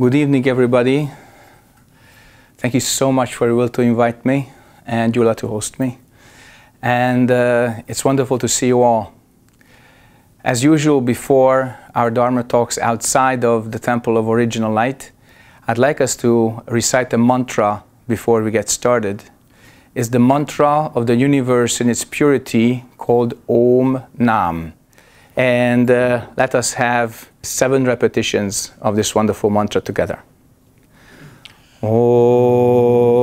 Good evening, everybody. Thank you so much for your will to invite me and Yula to host me. And uh, it's wonderful to see you all. As usual, before our Dharma talks outside of the Temple of Original Light, I'd like us to recite a mantra before we get started. It's the mantra of the universe in its purity called Om Nam. And uh, let us have seven repetitions of this wonderful mantra together. Om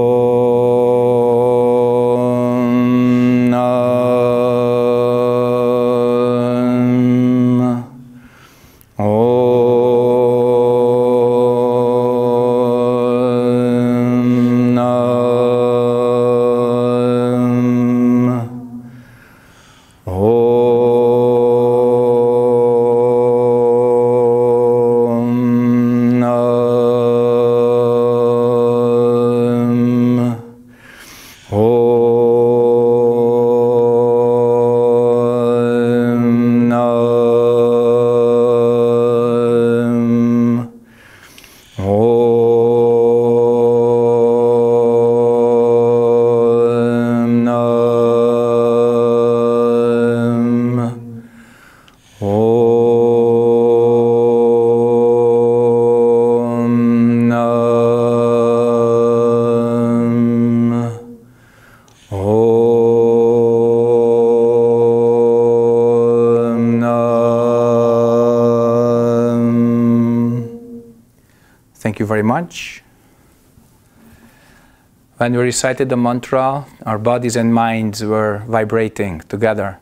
When we recited the mantra, our bodies and minds were vibrating together.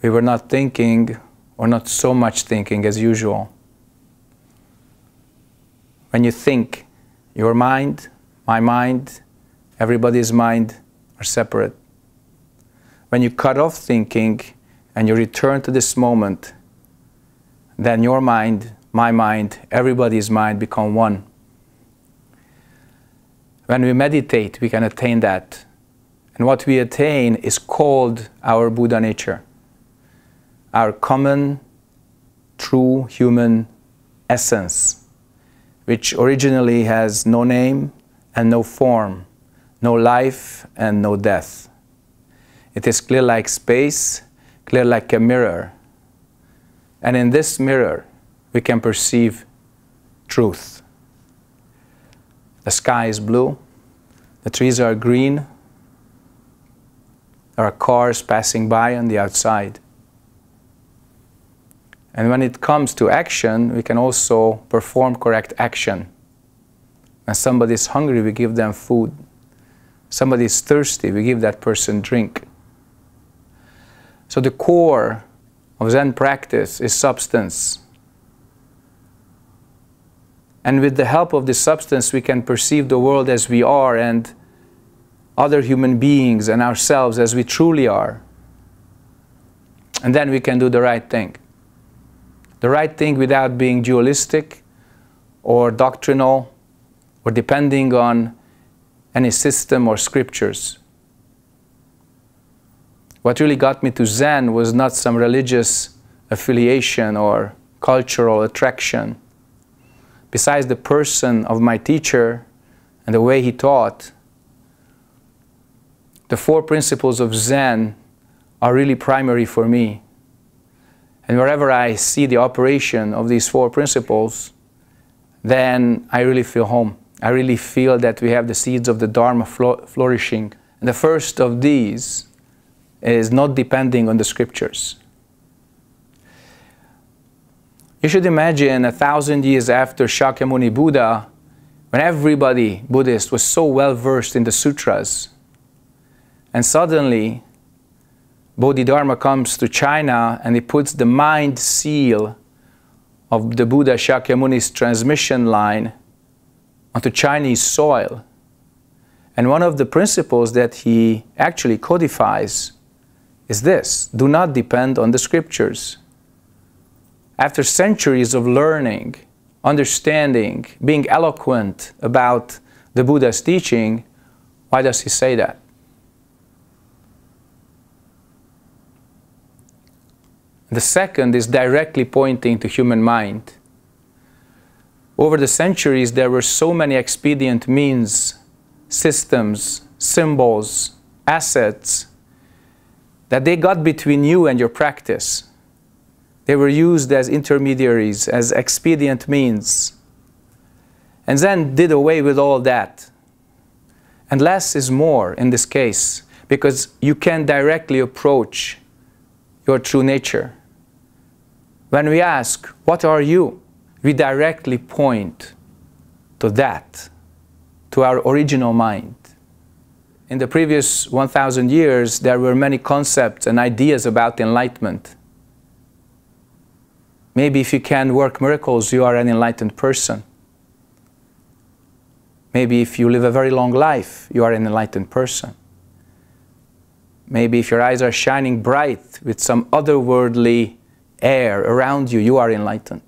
We were not thinking, or not so much thinking as usual. When you think, your mind, my mind, everybody's mind are separate. When you cut off thinking and you return to this moment, then your mind, my mind, everybody's mind become one. When we meditate, we can attain that. And what we attain is called our Buddha nature, our common, true human essence, which originally has no name and no form, no life and no death. It is clear like space, clear like a mirror. And in this mirror, we can perceive truth. The sky is blue, the trees are green, there are cars passing by on the outside. And when it comes to action, we can also perform correct action. When somebody is hungry, we give them food. Somebody is thirsty, we give that person drink. So the core of Zen practice is substance. And with the help of this substance, we can perceive the world as we are and other human beings and ourselves as we truly are. And then we can do the right thing. The right thing without being dualistic or doctrinal or depending on any system or scriptures. What really got me to Zen was not some religious affiliation or cultural attraction. Besides the person of my teacher and the way he taught, the four principles of Zen are really primary for me. And wherever I see the operation of these four principles, then I really feel home. I really feel that we have the seeds of the Dharma flourishing. And the first of these is not depending on the scriptures. You should imagine a thousand years after Shakyamuni Buddha, when everybody, Buddhist, was so well versed in the sutras, and suddenly Bodhidharma comes to China and he puts the mind seal of the Buddha Shakyamuni's transmission line onto Chinese soil. And one of the principles that he actually codifies is this do not depend on the scriptures. After centuries of learning, understanding, being eloquent about the Buddha's teaching, why does he say that? The second is directly pointing to human mind. over the centuries, there were so many expedient means, systems, symbols, assets that they got between you and your practice. They were used as intermediaries, as expedient means. And then did away with all that. And less is more in this case, because you can directly approach your true nature. When we ask, What are you? we directly point to that, to our original mind. In the previous 1,000 years, there were many concepts and ideas about enlightenment. Maybe if you can work miracles, you are an enlightened person. Maybe if you live a very long life, you are an enlightened person. Maybe if your eyes are shining bright with some otherworldly air around you, you are enlightened.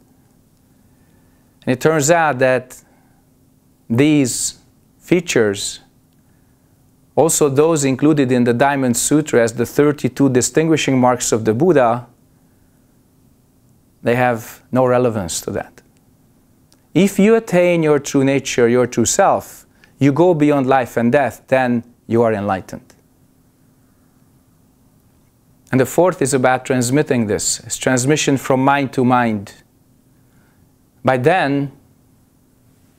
And it turns out that these features, also those included in the Diamond Sutra as the 32 distinguishing marks of the Buddha, they have no relevance to that. If you attain your true nature, your true self, you go beyond life and death, then you are enlightened. And the fourth is about transmitting this. It's transmission from mind to mind. By then,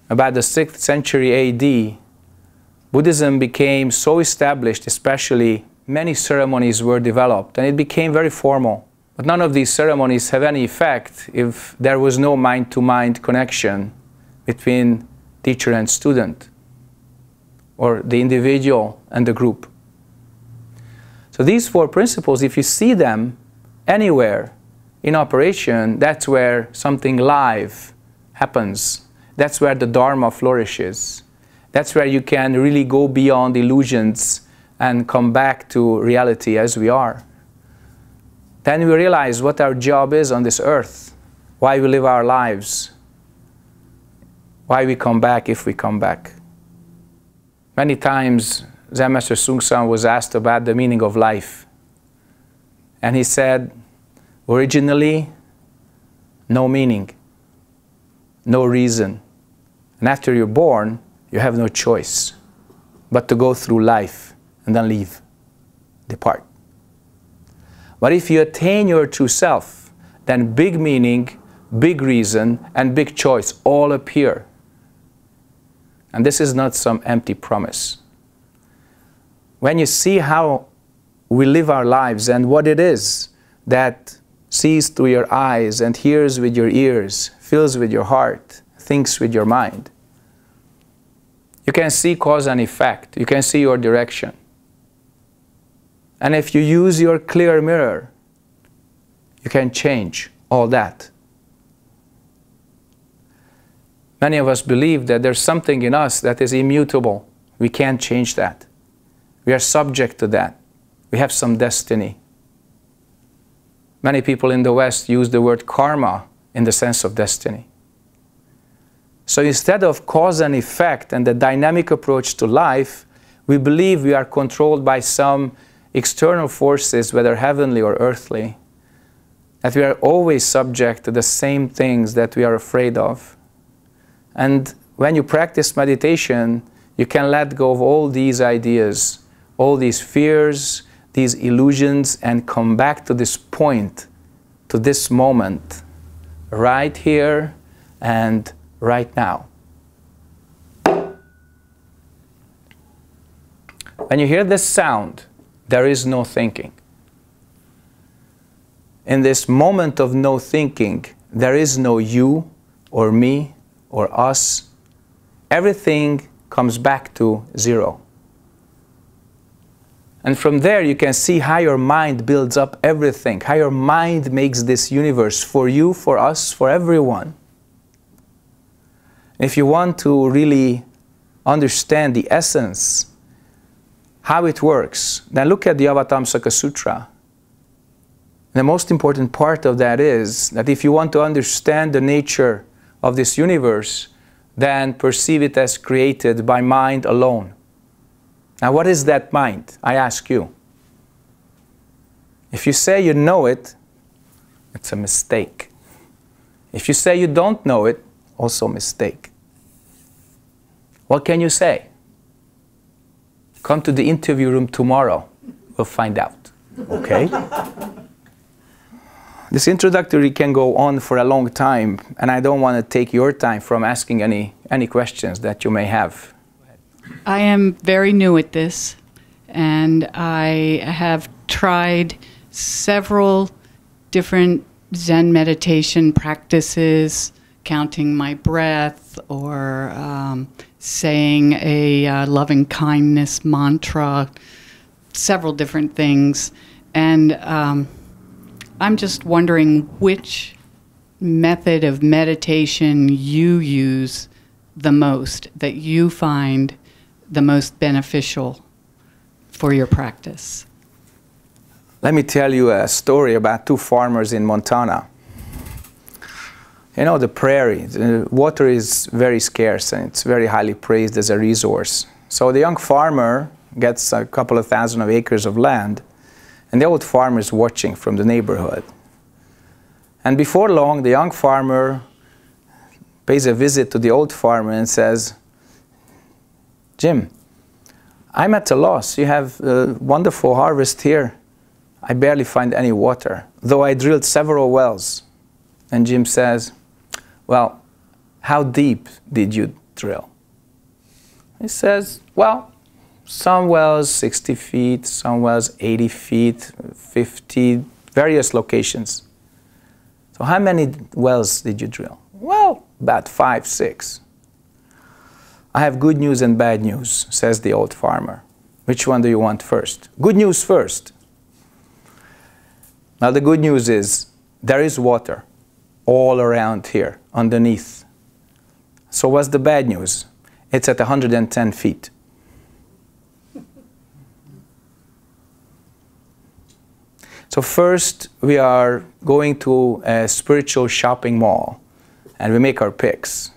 about the 6th century AD, Buddhism became so established, especially many ceremonies were developed, and it became very formal. But none of these ceremonies have any effect if there was no mind to mind connection between teacher and student, or the individual and the group. So, these four principles, if you see them anywhere in operation, that's where something live happens. That's where the Dharma flourishes. That's where you can really go beyond illusions and come back to reality as we are. Then we realize what our job is on this earth, why we live our lives, why we come back if we come back. Many times, Zen Master Seung Sahn was asked about the meaning of life. And he said, Originally, no meaning, no reason. And after you're born, you have no choice but to go through life and then leave, depart. But if you attain your true self, then big meaning, big reason, and big choice all appear. And this is not some empty promise. When you see how we live our lives and what it is that sees through your eyes and hears with your ears, feels with your heart, thinks with your mind. You can see cause and effect. You can see your direction. And if you use your clear mirror, you can change all that. Many of us believe that there's something in us that is immutable. We can't change that. We are subject to that. We have some destiny. Many people in the West use the word karma in the sense of destiny. So instead of cause and effect and the dynamic approach to life, we believe we are controlled by some external forces, whether heavenly or earthly, that we are always subject to the same things that we are afraid of. And when you practice meditation, you can let go of all these ideas, all these fears, these illusions and come back to this point, to this moment, right here and right now. When you hear this sound, there is no thinking. In this moment of no thinking, there is no you or me or us. Everything comes back to zero. And from there, you can see how your mind builds up everything, how your mind makes this universe for you, for us, for everyone. If you want to really understand the essence, how it works, then look at the Avatamsaka Sutra. The most important part of that is that if you want to understand the nature of this universe, then perceive it as created by mind alone. Now, what is that mind? I ask you. If you say you know it, it's a mistake. If you say you don't know it, also mistake. What can you say? Come to the interview room tomorrow. We'll find out. Okay? this introductory can go on for a long time, and I don't want to take your time from asking any, any questions that you may have. I am very new at this, and I have tried several different Zen meditation practices, counting my breath or um, saying a uh, loving kindness mantra, several different things. And um, I'm just wondering which method of meditation you use the most, that you find the most beneficial for your practice. Let me tell you a story about two farmers in Montana. You know, the prairie, the water is very scarce and it's very highly praised as a resource. So the young farmer gets a couple of thousand of acres of land, and the old farmer is watching from the neighborhood. And before long, the young farmer pays a visit to the old farmer and says, Jim, I'm at a loss. You have a wonderful harvest here. I barely find any water, though I drilled several wells. And Jim says, Well, how deep did you drill? He says, Well, some wells 60 feet, some wells 80 feet, 50, various locations. So, how many wells did you drill? Well, about five, six. I have good news and bad news, says the old farmer. Which one do you want first? Good news first. Now, the good news is there is water all around here underneath. So, what's the bad news? It's at 110 feet. So, first, we are going to a spiritual shopping mall and we make our picks.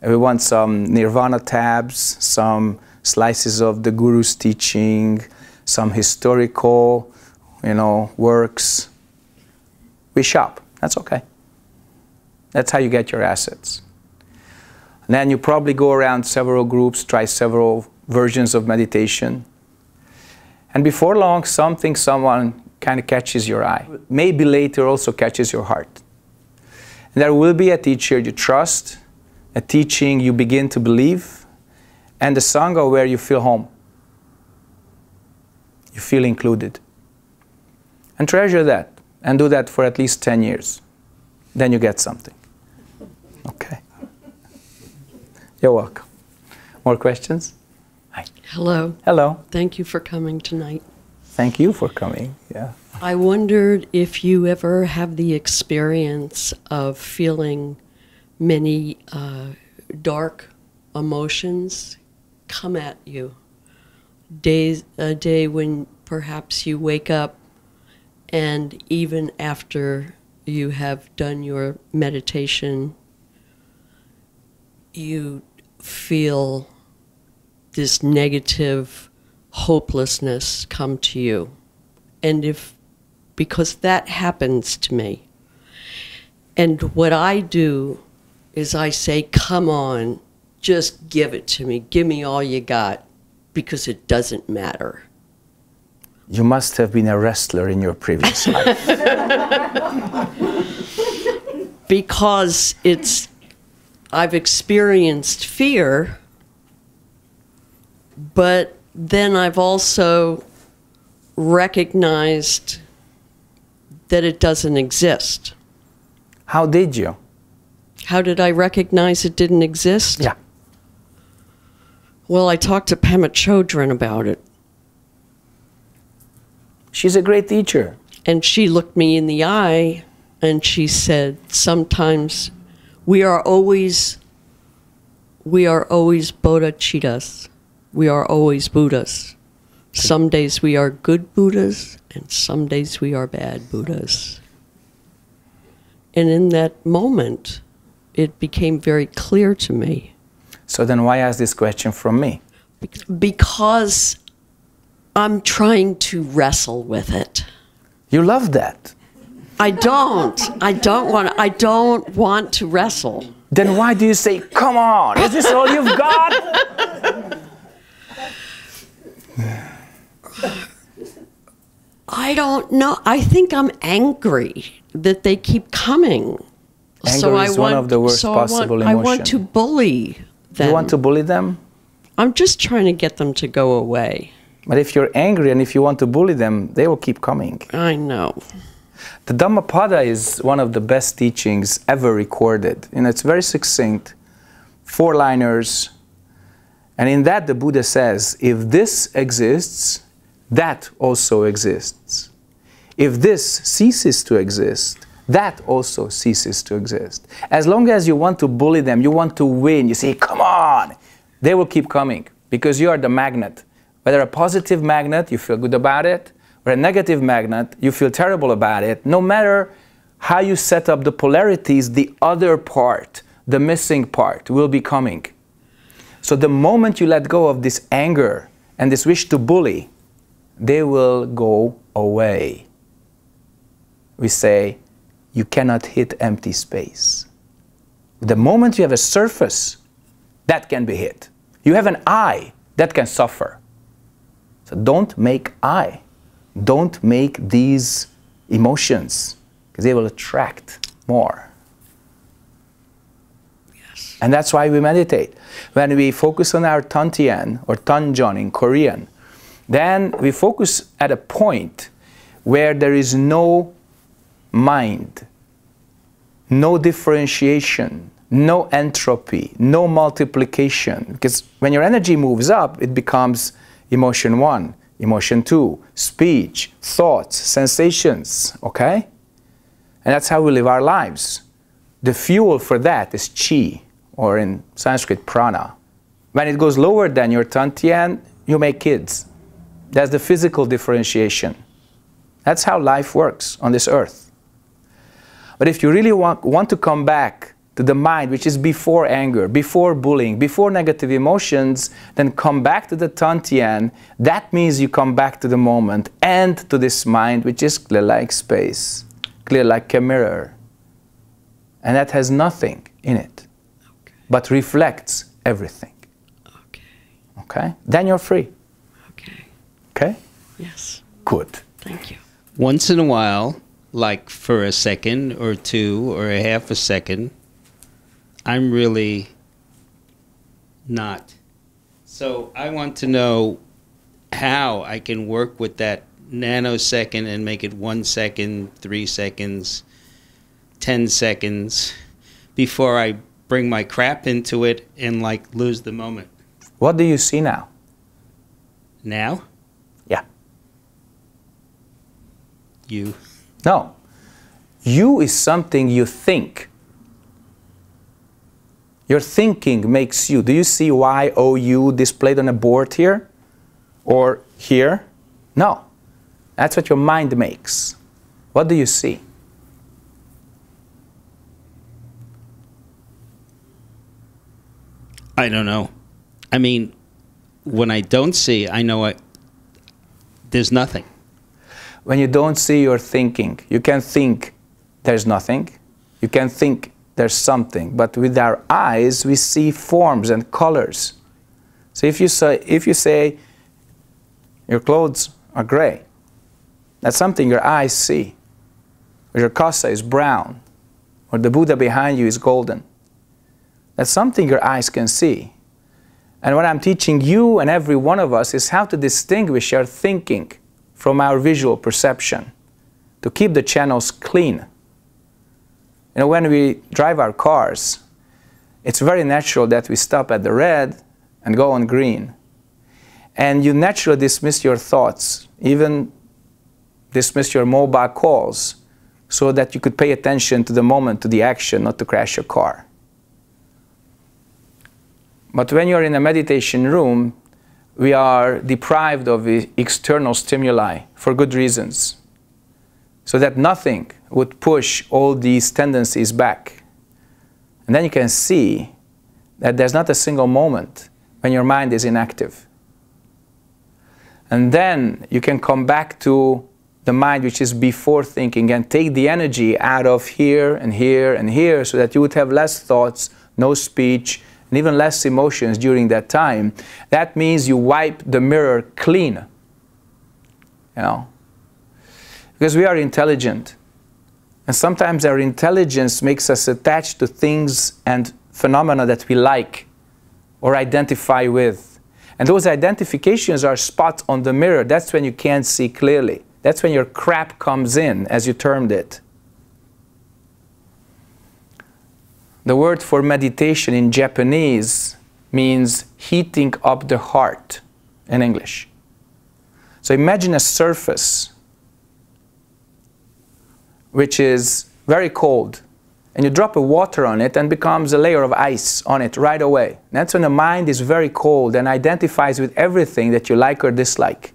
And we want some nirvana tabs, some slices of the guru's teaching, some historical, you know, works we shop. That's okay. That's how you get your assets. And then you probably go around several groups, try several versions of meditation. And before long, something, someone kind of catches your eye. Maybe later also catches your heart. And there will be a teacher you trust, a teaching you begin to believe, and a Sangha where you feel home. You feel included. And treasure that and do that for at least 10 years. Then you get something. Okay. You're welcome. More questions? Hi. Hello. Hello. Thank you for coming tonight. Thank you for coming. Yeah. I wondered if you ever have the experience of feeling many uh, dark emotions come at you. Days, a day when perhaps you wake up and even after you have done your meditation, you feel this negative hopelessness come to you. And if, because that happens to me, and what I do is I say, come on, just give it to me. Give me all you got because it doesn't matter. You must have been a wrestler in your previous life. because it's, I've experienced fear, but then I've also recognized that it doesn't exist. How did you? How did I recognize it didn't exist? Yeah. Well, I talked to Pema Chodron about it. She's a great teacher. And she looked me in the eye and she said, Sometimes we are always we are always bodhicittas. We are always Buddhas. Some days we are good Buddhas and some days we are bad Buddhas. And in that moment, it became very clear to me. So then why ask this question from me? Because I'm trying to wrestle with it. You love that. I don't. I don't want. I don't want to wrestle. then why do you say, come on, is this all you've got? I don't know. I think I'm angry that they keep coming. Anger I is one of the worst so I want- possible I want to bully them. You want to bully them? I'm just trying to get them to go away. But if you're angry and if you want to bully them, they will keep coming. I know. The Dhammapada is one of the best teachings ever recorded. You know, it's very succinct, four liners. And in that, the Buddha says, if this exists, that also exists. If this ceases to exist, that also ceases to exist. As long as you want to bully them, you want to win, you say, come on, they will keep coming because you are the magnet. Whether a positive magnet, you feel good about it, or a negative magnet, you feel terrible about it. No matter how you set up the polarities, the other part, the missing part, will be coming. So the moment you let go of this anger and this wish to bully, they will go away. We say, you cannot hit empty space. The moment you have a surface, that can be hit. You have an eye, that can suffer. So don't make I. Don't make these emotions because they will attract more. Yes. And that's why we meditate. When we focus on our Tantian or Tanjon in Korean, then we focus at a point where there is no mind, no differentiation, no entropy, no multiplication. Because when your energy moves up, it becomes emotion one, emotion two, speech, thoughts, sensations, okay? And that's how we live our lives. The fuel for that is chi, or in Sanskrit, prana. When it goes lower than your tantian, you make kids. That's the physical differentiation. That's how life works on this earth. But if you really want, want to come back to the mind, which is before anger, before bullying, before negative emotions, then come back to the Tantian. That means you come back to the moment and to this mind, which is clear like space, clear like a mirror. And that has nothing in it, Okay. but reflects everything. Okay. Okay? Then you're free. Okay. Okay? Yes. Good. Thank you. once in a while, like for a second or two or a half a second, I'm really not. So I want to know how I can work with that nanosecond and make it one second, three seconds, 10 seconds before I bring my crap into it and like lose the moment. What do you see now? Now, Yeah. you. No. You is something you think. Your thinking makes you. Do you see Y O U displayed on a board here? Or here? No. That's what your mind makes. What do you see? I don't know. I mean, when I don't see, I know I, there's nothing. When you don't see your thinking, you can think there's nothing. You can think there's something. But with our eyes, we see forms and colors. So if you say, if you say your clothes are gray, that's something your eyes see. Or your kasa is brown, or the Buddha behind you is golden. That's something your eyes can see. And what I'm teaching you and every one of us is how to distinguish our thinking from our visual perception, to keep the channels clean. When we drive our cars, it's very natural that we stop at the red and go on green. And you naturally dismiss your thoughts, even dismiss your mobile calls, so that you could pay attention to the moment, to the action, not to crash your car. But when you're in a meditation room, we are deprived of the external stimuli for good reasons, so that nothing would push all these tendencies back. And then you can see that there's not a single moment when your mind is inactive. And then you can come back to the mind which is before thinking and take the energy out of here and here and here so that you would have less thoughts, no speech, and even less emotions during that time, that means you wipe the mirror clean. You know? Because we are intelligent. And sometimes our intelligence makes us attached to things and phenomena that we like or identify with. And those identifications are spots on the mirror. That's when you can't see clearly. That's when your crap comes in, as you termed it. The word for meditation in Japanese means heating up the heart in English. So imagine a surface which is very cold and you drop a water on it and becomes a layer of ice on it right away. That's when the mind is very cold and identifies with everything that you like or dislike.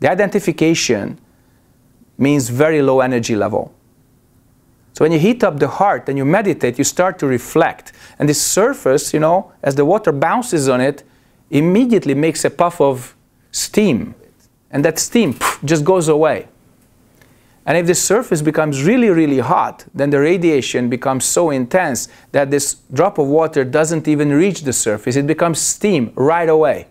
The identification means very low energy level. So when you heat up the heart and you meditate, you start to reflect. And this surface, you know, as the water bounces on it, immediately makes a puff of steam. And that steam pff, just goes away. And if the surface becomes really, really hot, then the radiation becomes so intense that this drop of water doesn't even reach the surface. It becomes steam right away.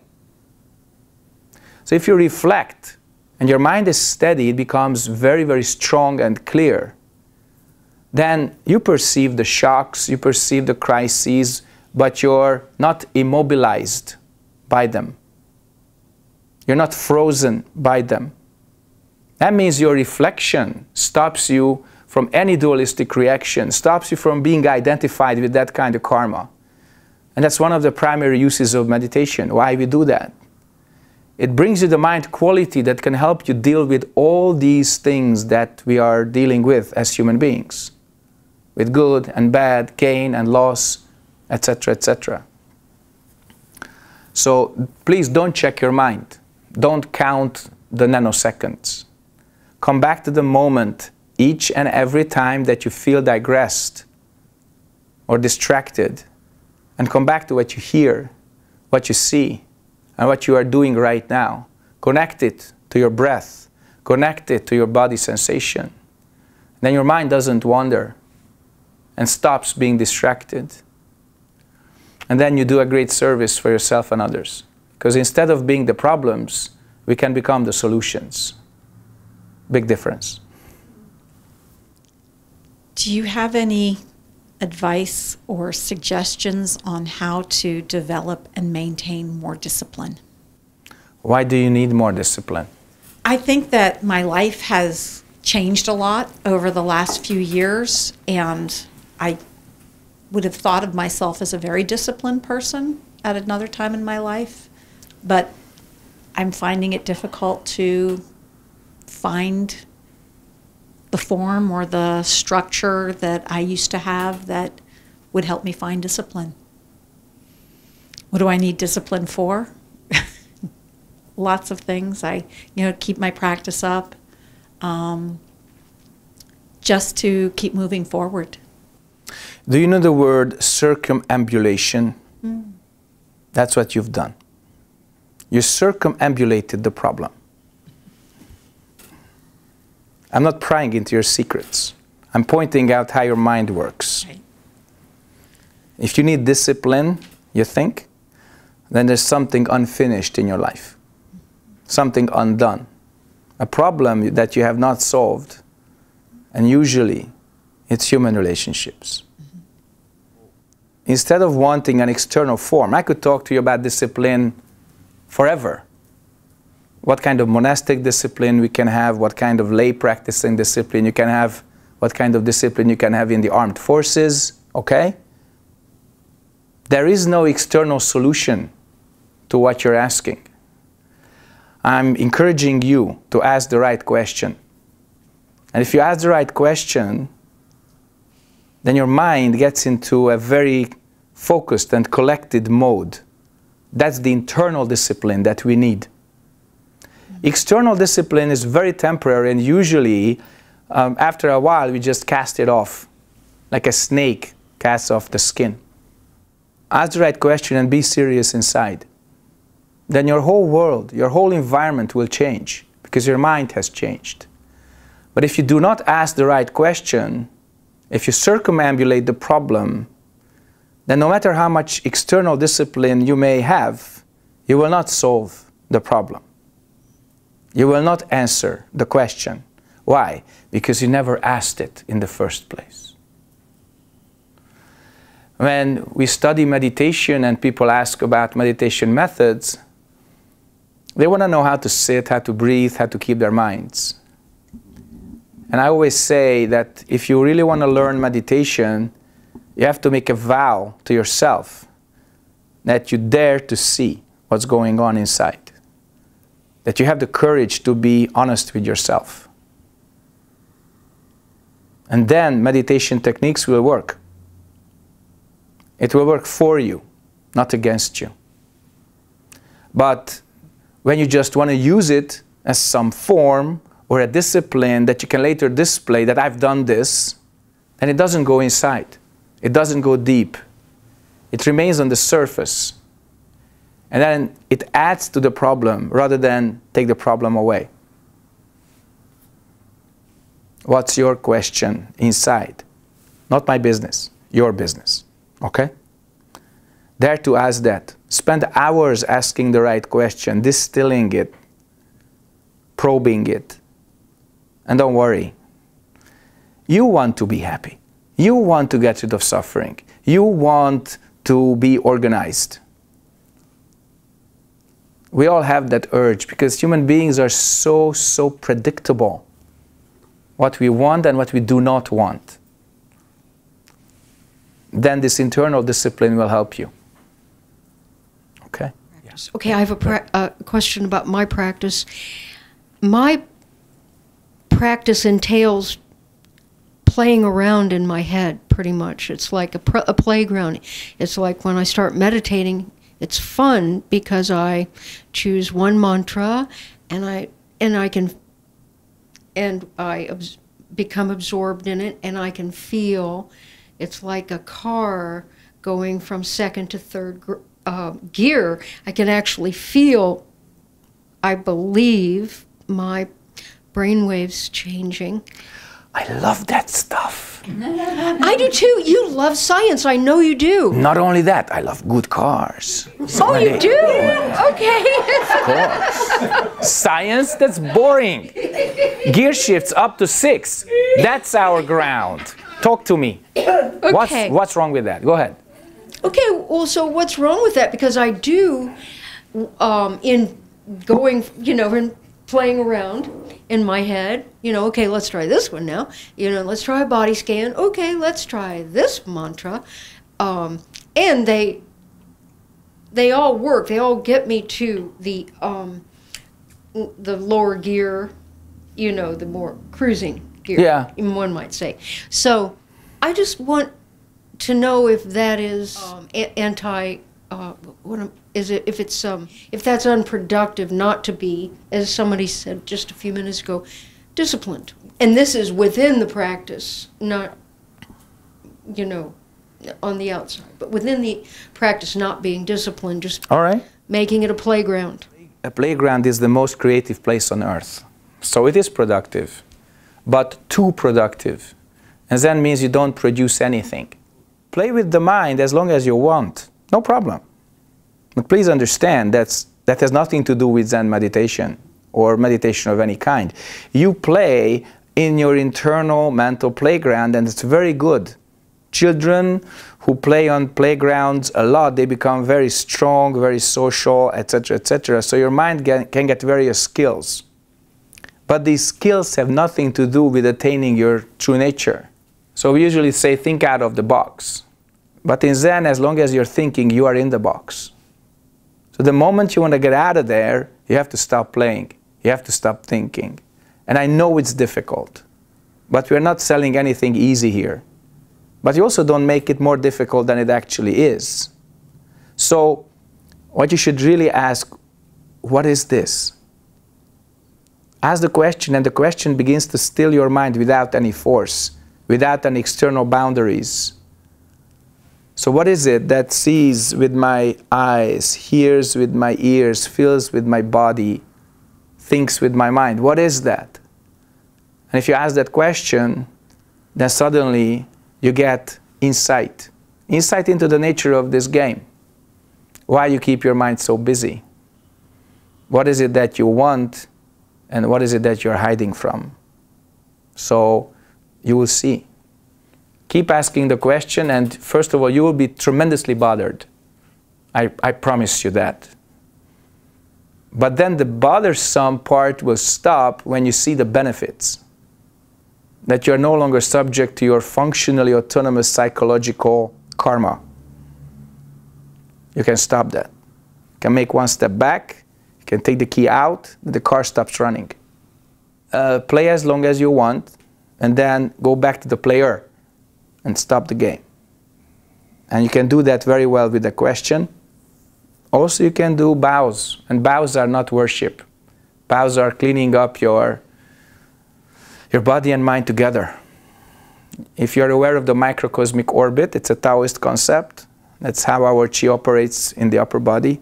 So if you reflect and your mind is steady, it becomes very, very strong and clear then you perceive the shocks, you perceive the crises, but you're not immobilized by them. You're not frozen by them. That means your reflection stops you from any dualistic reaction, stops you from being identified with that kind of karma. And that's one of the primary uses of meditation, why we do that. It brings you the mind quality that can help you deal with all these things that we are dealing with as human beings with good and bad, gain and loss, etc., etc. So please don't check your mind. Don't count the nanoseconds. Come back to the moment each and every time that you feel digressed or distracted, and come back to what you hear, what you see, and what you are doing right now. Connect it to your breath, connect it to your body sensation. Then your mind doesn't wander and stops being distracted. And then you do a great service for yourself and others. Because instead of being the problems, we can become the solutions. Big difference. Do you have any advice or suggestions on how to develop and maintain more discipline? Why do you need more discipline? I think that my life has changed a lot over the last few years, and I would have thought of myself as a very disciplined person at another time in my life, but I'm finding it difficult to find the form or the structure that I used to have that would help me find discipline. What do I need discipline for? Lots of things. I, you know, keep my practice up, um, just to keep moving forward. Do you know the word circumambulation? Mm. That's what you've done. You circumambulated the problem. I'm not prying into your secrets. I'm pointing out how your mind works. Right. If you need discipline, you think, then there's something unfinished in your life, something undone, a problem that you have not solved. And usually, it's human relationships instead of wanting an external form, I could talk to you about discipline forever. What kind of monastic discipline we can have, what kind of lay practicing discipline you can have, what kind of discipline you can have in the armed forces, okay? There is no external solution to what you're asking. I'm encouraging you to ask the right question. And if you ask the right question, then your mind gets into a very focused and collected mode. That's the internal discipline that we need. External discipline is very temporary, and usually, um, after a while, we just cast it off, like a snake casts off the skin. Ask the right question and be serious inside. Then your whole world, your whole environment will change because your mind has changed. But if you do not ask the right question, if you circumambulate the problem, then no matter how much external discipline you may have, you will not solve the problem. You will not answer the question. Why? Because you never asked it in the first place. When we study meditation and people ask about meditation methods, they want to know how to sit, how to breathe, how to keep their minds. And I always say that if you really want to learn meditation, you have to make a vow to yourself that you dare to see what's going on inside, that you have the courage to be honest with yourself. And then meditation techniques will work. It will work for you, not against you. But when you just want to use it as some form or a discipline that you can later display that I've done this, then it doesn't go inside. It doesn't go deep. It remains on the surface. And then it adds to the problem rather than take the problem away. What's your question inside? Not my business, your business. Okay? Dare to ask that. Spend hours asking the right question, distilling it, probing it. And don't worry. You want to be happy. You want to get rid of suffering. You want to be organized. We all have that urge because human beings are so, so predictable. What we want and what we do not want. Then this internal discipline will help you. Okay? Yes. Okay, I have a uh, question about my practice. My practice entails playing around in my head pretty much. It's like a, a playground. It's like when I start meditating, it's fun because I choose one mantra and I and I can and I abs- become absorbed in it and I can feel it's like a car going from second to third uh, gear, I can actually feel, I believe, my brainwaves changing. I love that stuff. I do too. You love science. I know you do. Not only that, I love good cars. Oh, you do? Okay. Of course. Science, that's boring. Gear shifts up to six. That's our ground. Talk to me. What's, Okay. what's wrong with that? Go ahead. Okay, well, so what's wrong with that? Because I do, um, in going, you know, in playing around in my head, you know, okay, let's try this one now. You know, let's try a body scan. Okay, let's try this mantra. Um, and they, they all work. They all get me to the, um, the lower gear, you know, the more cruising gear. Yeah. One might say. So, I just want to know if that is um, a- anti. Uh, what am- is it? If it's um, if that's unproductive, not to be, as somebody said just a few minutes ago, disciplined. And this is within the practice, not, you know, on the outside, but within the practice, not being disciplined, just All right. making it a playground. A playground is the most creative place on earth. So it is productive, but too productive. And that means you don't produce anything. Play with the mind as long as you want, no problem. But please understand that's, that has nothing to do with Zen meditation or meditation of any kind. You play in your internal mental playground, and it's very good. Children who play on playgrounds a lot, they become very strong, very social, etc., etc. So your mind can, can get various skills. But these skills have nothing to do with attaining your true nature. So we usually say, think out of the box. But in Zen, as long as you're thinking, you are in the box. So the moment you want to get out of there, you have to stop playing. You have to stop thinking. And I know it's difficult, but we're not selling anything easy here. But you also don't make it more difficult than it actually is. So, what you should really ask what is this? Ask the question, and the question begins to still your mind without any force, without any external boundaries. So, what is it that sees with my eyes, hears with my ears, feels with my body, thinks with my mind? What is that? And if you ask that question, then suddenly you get insight. Insight into the nature of this game. Why you keep your mind so busy. What is it that you want and what is it that you're hiding from? So you will see. Keep asking the question, and first of all, you will be tremendously bothered. I, I promise you that. But then the bothersome part will stop when you see the benefits. That you're no longer subject to your functionally autonomous psychological karma. You can stop that. You can make one step back, you can take the key out, the car stops running. Uh, play as long as you want, and then go back to the player and stop the game. And you can do that very well with a question. Also, you can do bows, and bows are not worship. Bows are cleaning up your, your body and mind together. If you're aware of the microcosmic orbit, it's a Taoist concept. That's how our chi operates in the upper body.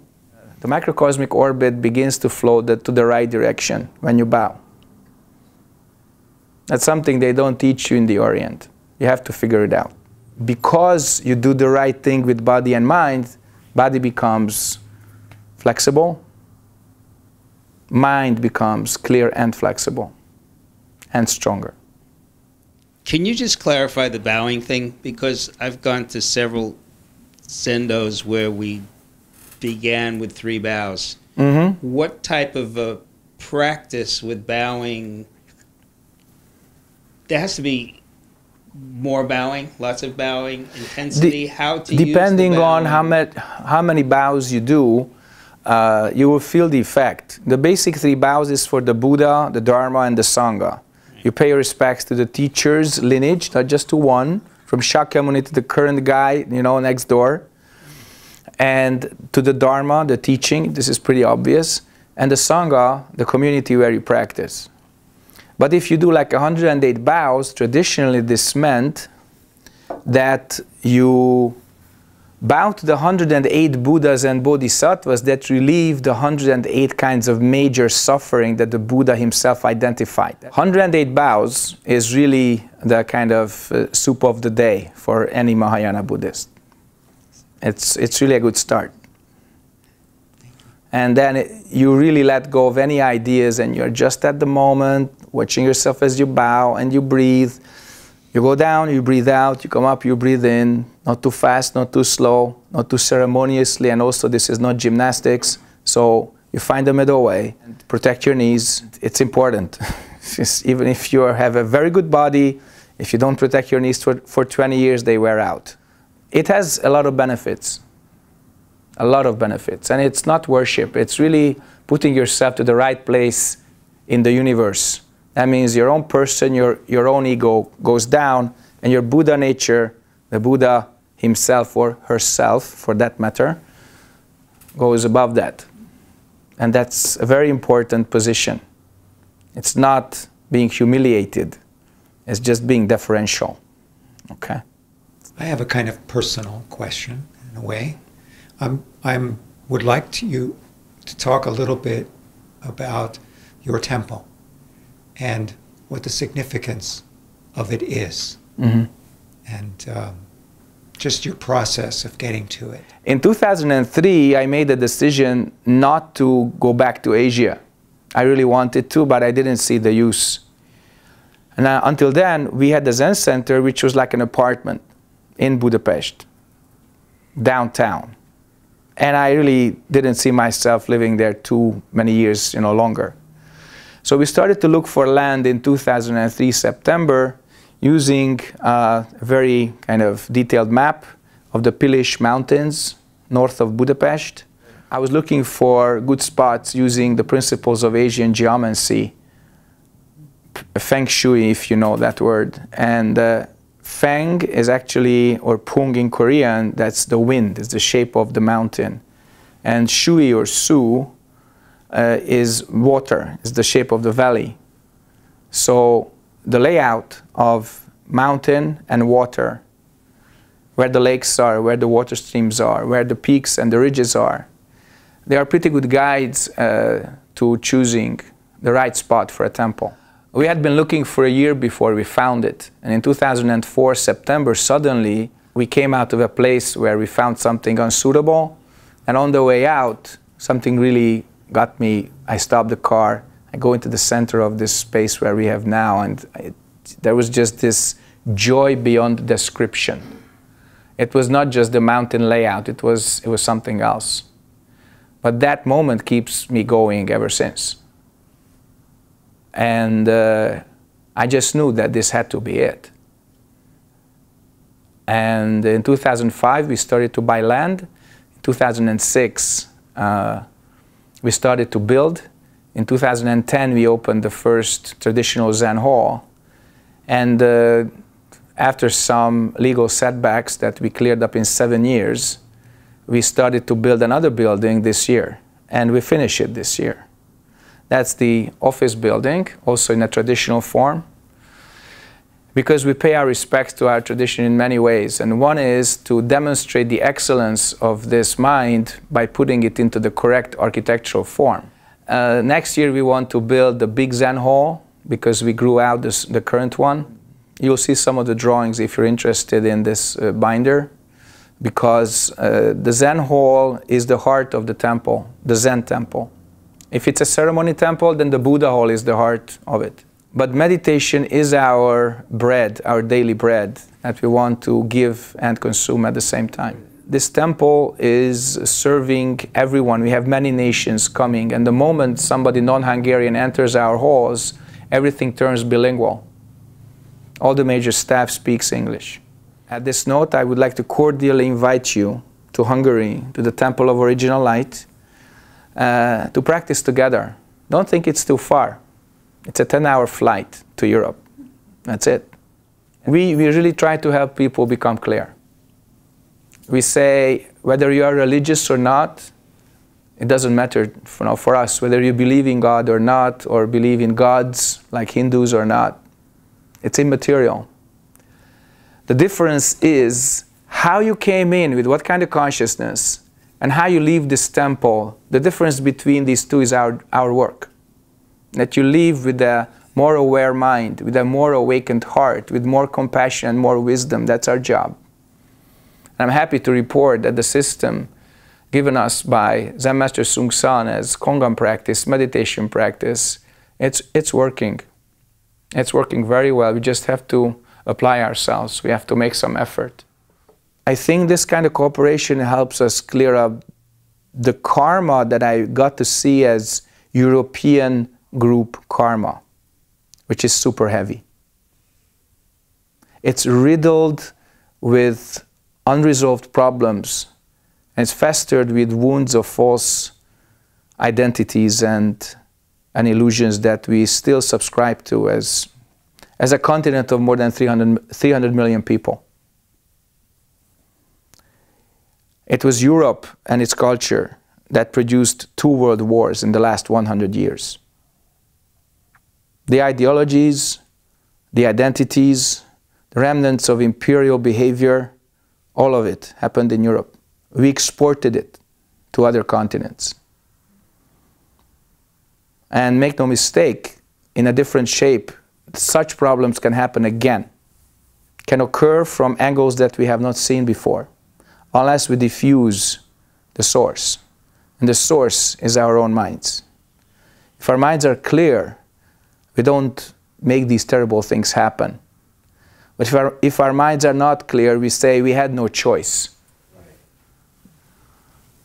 The microcosmic orbit begins to flow the, to the right direction when you bow. That's something they don't teach you in the Orient. You have to figure it out. Because you do the right thing with body and mind, body becomes flexible, mind becomes clear and flexible and stronger. Can you just clarify the bowing thing? Because I've gone to several zendos where we began with three bows. Mm-hmm. What type of a practice with bowing? There has to be more bowing, lots of bowing, intensity. how to depending on how, ma- how many bows you do, uh, you will feel the effect. The basic three bows is for the Buddha, the Dharma, and the Sangha. You pay respects to the teacher's lineage, not just to one, from Shakyamuni to the current guy, you know, next door, and to the Dharma, the teaching. This is pretty obvious, and the Sangha, the community where you practice. But if you do like 108 bows, traditionally this meant that you bow to the 108 Buddhas and Bodhisattvas that relieve the 108 kinds of major suffering that the Buddha himself identified. 108 bows is really the kind of uh, soup of the day for any Mahayana Buddhist. It's, it's really a good start. And then it, you really let go of any ideas and you're just at the moment, watching yourself as you bow and you breathe. You go down, you breathe out, you come up, you breathe in, not too fast, not too slow, not too ceremoniously, and also this is not gymnastics. So you find the middle way. Protect your knees. It's important. Even if you have a very good body, if you don't protect your knees for, for 20 years, they wear out. It has a lot of benefits. A lot of benefits. And it's not worship, it's really putting yourself to the right place in the universe. That means your own person, your, your own ego goes down, and your Buddha nature, the Buddha himself or herself, for that matter, goes above that. And that's a very important position. It's not being humiliated, it's just being deferential. Okay? I have a kind of personal question in a way. I'm, I'm would like to you to talk a little bit about your temple and what the significance of it is, Mhm. and um, just your process of getting to it. In 2003, I made a decision not to go back to Asia. I really wanted to, but I didn't see the use. And uh, until then, we had the Zen Center, which was like an apartment in Budapest, downtown. And I really didn't see myself living there too many years, you know, longer. So we started to look for land in 2003 September using a very kind of detailed map of the Pilis Mountains north of Budapest. I was looking for good spots using the principles of Asian geomancy, feng shui, if you know that word. And uh, feng is actually, or pung in Korean, that's the wind, it's the shape of the mountain. And shui or su uh, is water, is the shape of the valley. So the layout of mountain and water, where the lakes are, where the water streams are, where the peaks and the ridges are, they are pretty good guides uh, to choosing the right spot for a temple. We had been looking for a year before we found it. And in 2004, September, suddenly we came out of a place where we found something unsuitable. And on the way out, something really got me. I stopped the car. I go into the center of this space where we have now. And it, there was just this joy beyond description. It was not just the mountain layout, it was, it was something else. But that moment keeps me going ever since. And uh, I just knew that this had to be it. And in 2005, we started to buy land. In 2006, uh, we started to build. In 2010, we opened the first traditional Zen hall. And uh, after some legal setbacks that we cleared up in seven years, we started to build another building this year, and we finished it this year. That's the office building, also in a traditional form, because we pay our respects to our tradition in many ways. And one is to demonstrate the excellence of this mind by putting it into the correct architectural form. Uh, next year, we want to build the big Zen hall because we grew out this, the current one. You'll see some of the drawings if you're interested in this uh, binder because uh, the Zen hall is the heart of the temple, the Zen temple. If it's a ceremony temple, then the Buddha hall is the heart of it. But meditation is our bread, our daily bread that we want to give and consume at the same time. This temple is serving everyone. We have many nations coming, and the moment somebody non Hungarian enters our halls, everything turns bilingual. All the major staff speaks English. At this note, I would like to cordially invite you to Hungary, to the Temple of Original Light, uh, to practice together. Don't think it's too far. It's a 10 hour flight to Europe. That's it. We, we really try to help people become clear. We say whether you are religious or not, it doesn't matter for, for us, whether you believe in God or not, or believe in gods like Hindus or not. It's immaterial. The difference is how you came in with what kind of consciousness and how you leave this temple. The difference between these two is our, our work. That you live with a more aware mind, with a more awakened heart, with more compassion and more wisdom. That's our job. And I'm happy to report that the system given us by Zen Master Seung Sahn as Kongan practice, meditation practice, it's, it's working. It's working very well. We just have to apply ourselves. We have to make some effort. I think this kind of cooperation helps us clear up the karma that I got to see as European group karma, which is super heavy. It's riddled with unresolved problems and it's festered with wounds of false identities and, and illusions that we still subscribe to as as a continent of more than 300, 300 million people. It was Europe and its culture that produced two world wars in the last 100 years. The ideologies, the identities, the remnants of imperial behavior, all of it happened in Europe. We exported it to other continents. And make no mistake, in a different shape, such problems can happen again, can occur from angles that we have not seen before, unless we diffuse the source. And the source is our own minds. If our minds are clear, we don't make these terrible things happen. But if our, if our minds are not clear, we say we had no choice.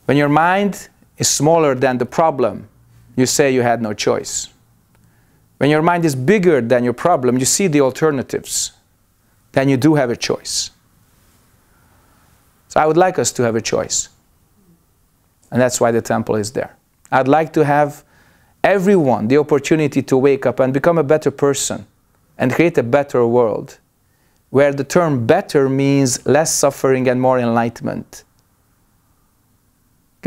When your mind is smaller than the problem, you say you had no choice. When your mind is bigger than your problem, you see the alternatives. Then you do have a choice. So I would like us to have a choice. And that's why the temple is there. I'd like to have everyone the opportunity to wake up and become a better person and create a better world where the term better means less suffering and more enlightenment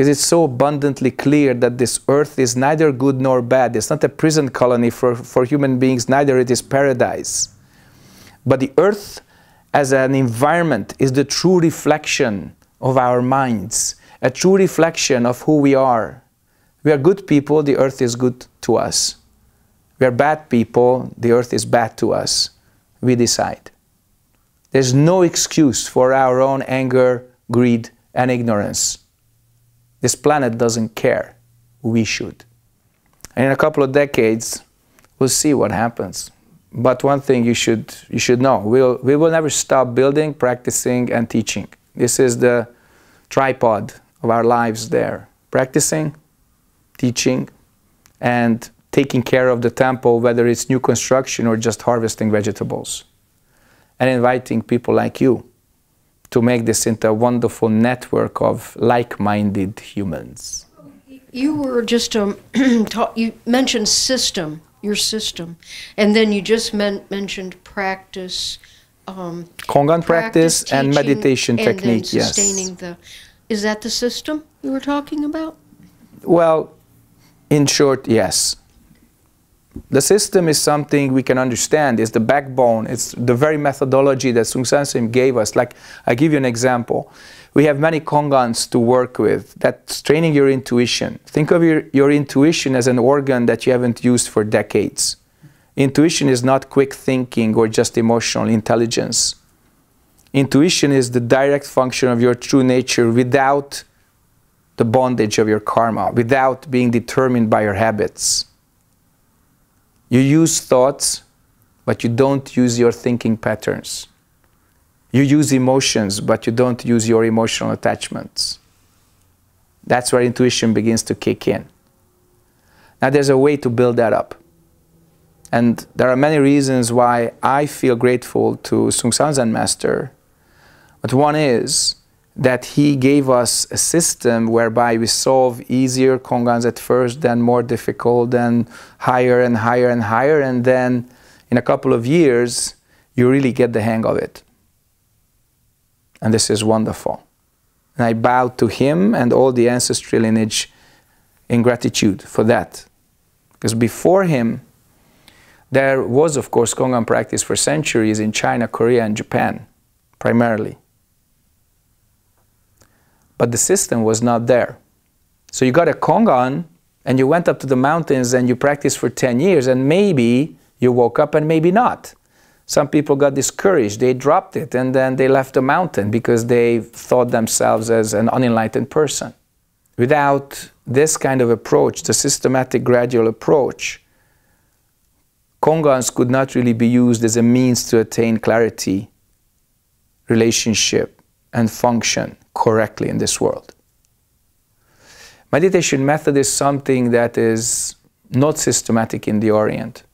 because it's so abundantly clear that this earth is neither good nor bad. It's not a prison colony for, for human beings, neither it is paradise. But the earth as an environment is the true reflection of our minds, a true reflection of who we are. We are good people, the earth is good to us. We are bad people, the earth is bad to us. We decide. There's no excuse for our own anger, greed, and ignorance. This planet doesn't care. We should. And in a couple of decades, we'll see what happens. But one thing you should, you should know we'll, we will never stop building, practicing, and teaching. This is the tripod of our lives there practicing, teaching, and taking care of the temple, whether it's new construction or just harvesting vegetables. And inviting people like you to make this into a wonderful network of like minded humans. You were just um, you mentioned system, your system, and then you just men- mentioned practice. Um, Kongan practice, and meditation and technique, yes. sustaining the. Is that the system you were talking about? Well, in short, yes. The system is something we can understand. It's the backbone. It's the very methodology that Seung Sahn Sunim gave us. Like, I give you an example. We have many kongans to work with. That's training your intuition. Think of your, your intuition as an organ that you haven't used for decades. Intuition is not quick thinking or just emotional intelligence. Intuition is the direct function of your true nature without the bondage of your karma, without being determined by your habits. You use thoughts, but you don't use your thinking patterns. You use emotions, but you don't use your emotional attachments. That's where intuition begins to kick in. Now, there's a way to build that up. And there are many reasons why I feel grateful to Seung Sahn Zen Master. But one is that he gave us a system whereby we solve easier kongans at first, then more difficult, then higher and higher and higher, and then in a couple of years, you really get the hang of it. And this is wonderful. And I bow to him and all the ancestry lineage in gratitude for that. Because before him, there was, of course, Kongan practice for centuries in China, Korea, and Japan, primarily. But the system was not there. So you got a Kongan, and you went up to the mountains and you practiced for 10 years, and maybe you woke up and maybe not. Some people got discouraged, they dropped it, and then they left the mountain because they thought themselves as an unenlightened person. Without this kind of approach, the systematic gradual approach, Kongans could not really be used as a means to attain clarity, relationship, and function correctly in this world. Meditation method is something that is not systematic in the Orient.